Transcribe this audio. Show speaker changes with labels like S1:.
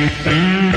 S1: Música hum, hum.